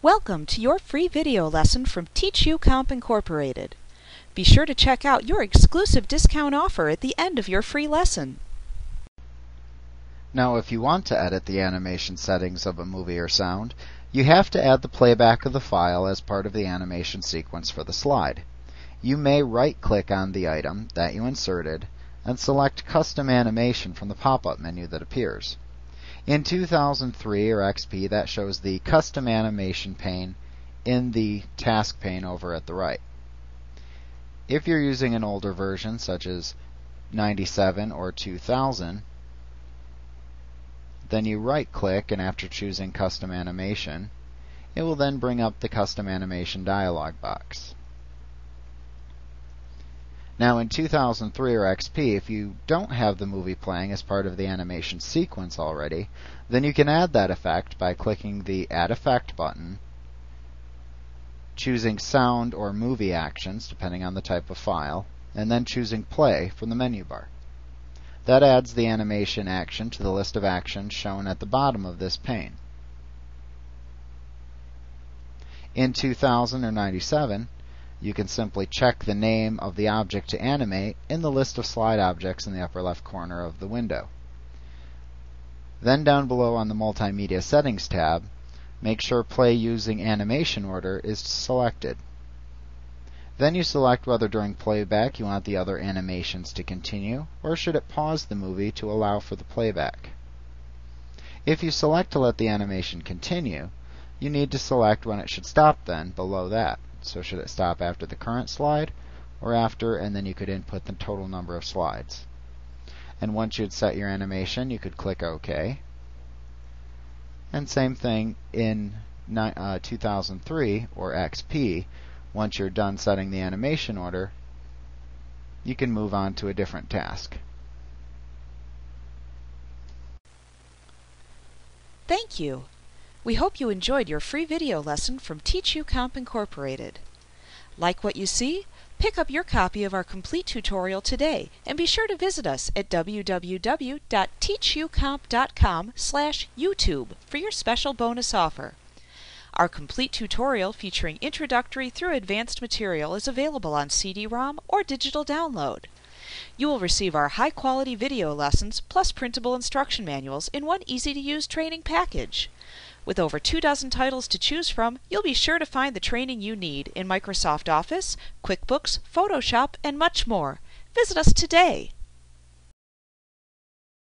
Welcome to your free video lesson from TeachUComp Incorporated. Be sure to check out your exclusive discount offer at the end of your free lesson. Now if you want to edit the animation settings of a movie or sound, you have to add the playback of the file as part of the animation sequence for the slide. You may right-click on the item that you inserted and select Custom Animation from the pop-up menu that appears. In 2003 or XP, that shows the custom animation pane in the task pane over at the right. If you're using an older version, such as 97 or 2000, then you right click and after choosing custom animation, it will then bring up the custom animation dialog box. Now in 2003 or XP, if you don't have the movie playing as part of the animation sequence already, then you can add that effect by clicking the Add Effect button, choosing Sound or Movie Actions, depending on the type of file, and then choosing Play from the menu bar. That adds the animation action to the list of actions shown at the bottom of this pane. In 2000 or 97, you can simply check the name of the object to animate in the list of slide objects in the upper left corner of the window. Then down below on the Multimedia Settings tab, make sure Play Using Animation Order is selected. Then you select whether during playback you want the other animations to continue, or should it pause the movie to allow for the playback. If you select to let the animation continue, you need to select when it should stop then below that. So should it stop after the current slide or after, and then you could input the total number of slides. And once you'd set your animation, you could click OK. And same thing in uh, 2003 or XP. Once you're done setting the animation order, you can move on to a different task. Thank you. We hope you enjoyed your free video lesson from TeachUComp Incorporated. Like what you see? Pick up your copy of our complete tutorial today and be sure to visit us at www.teachucomp.com slash YouTube for your special bonus offer. Our complete tutorial featuring introductory through advanced material is available on CD-ROM or digital download. You will receive our high-quality video lessons plus printable instruction manuals in one easy-to-use training package. With over two dozen titles to choose from, you'll be sure to find the training you need in Microsoft Office, QuickBooks, Photoshop, and much more. Visit us today.